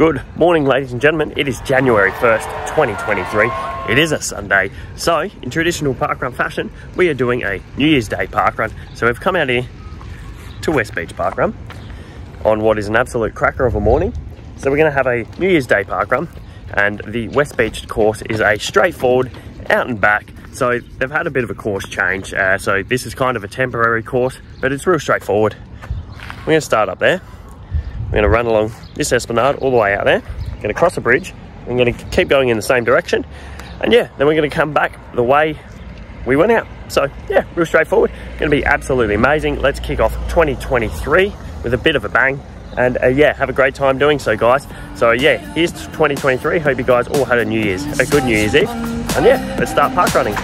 Good morning, ladies and gentlemen. It is January 1st, 2023. It is a Sunday. So, in traditional parkrun fashion, we are doing a New Year's Day parkrun. So, we've come out here to West Beach Parkrun on what is an absolute cracker of a morning. So, we're going to have a New Year's Day parkrun, and the West Beach course is a straightforward out and back. So, they've had a bit of a course change. Uh, so, this is kind of a temporary course, but it's real straightforward. We're going to start up there. We're going to run along this esplanade all the way out there. Going to cross a bridge. I'm to keep going in the same direction. And yeah, then we're to come back the way we went out. So yeah, real straightforward. To be absolutely amazing. Let's kick off 2023 with a bit of a bang. And uh, yeah, have a great time doing so, guys. So yeah, here's 2023. Hope you guys all had a New Year's, a good New Year's Eve. And yeah, let's start park running.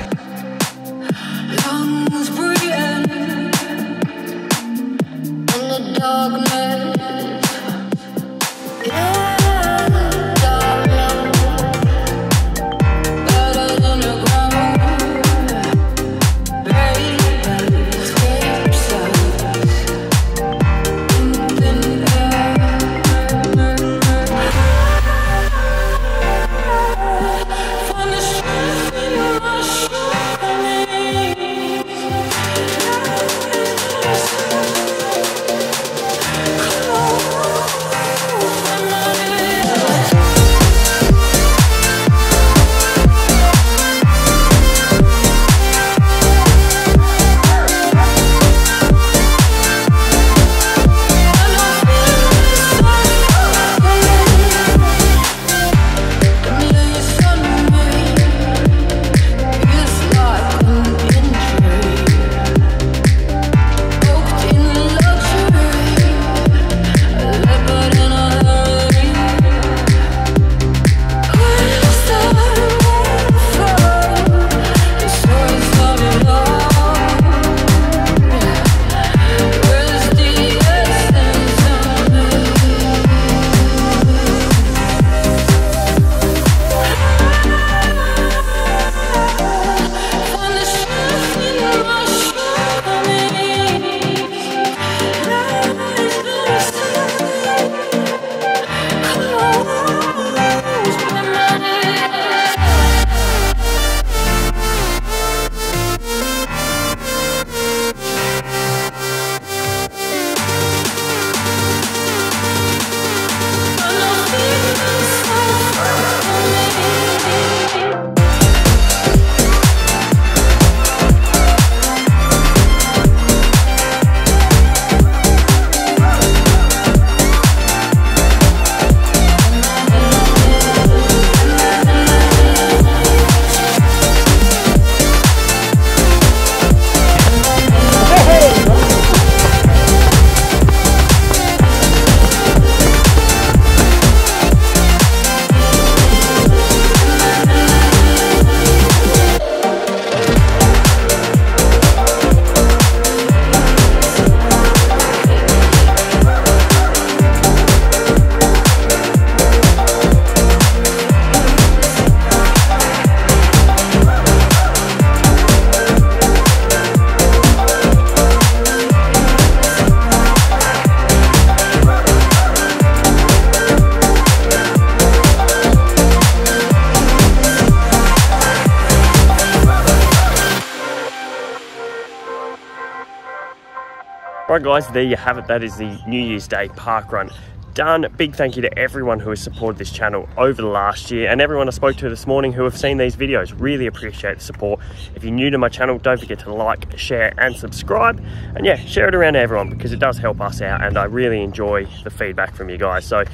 Right guys, there you have it. That is the New Year's Day park run done. Big thank you to everyone who has supported this channel over the last year and everyone I spoke to this morning who have seen these videos. Really appreciate the support. If you're new to my channel, don't forget to like, share and subscribe. And yeah, share it around to everyone because it does help us out and I really enjoy the feedback from you guys. So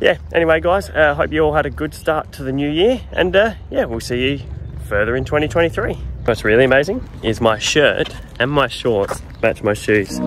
yeah, anyway guys, I uh, hope you all had a good start to the new year and uh, yeah, we'll see you further in 2023. What's really amazing is my shirt and my shorts match my shoes.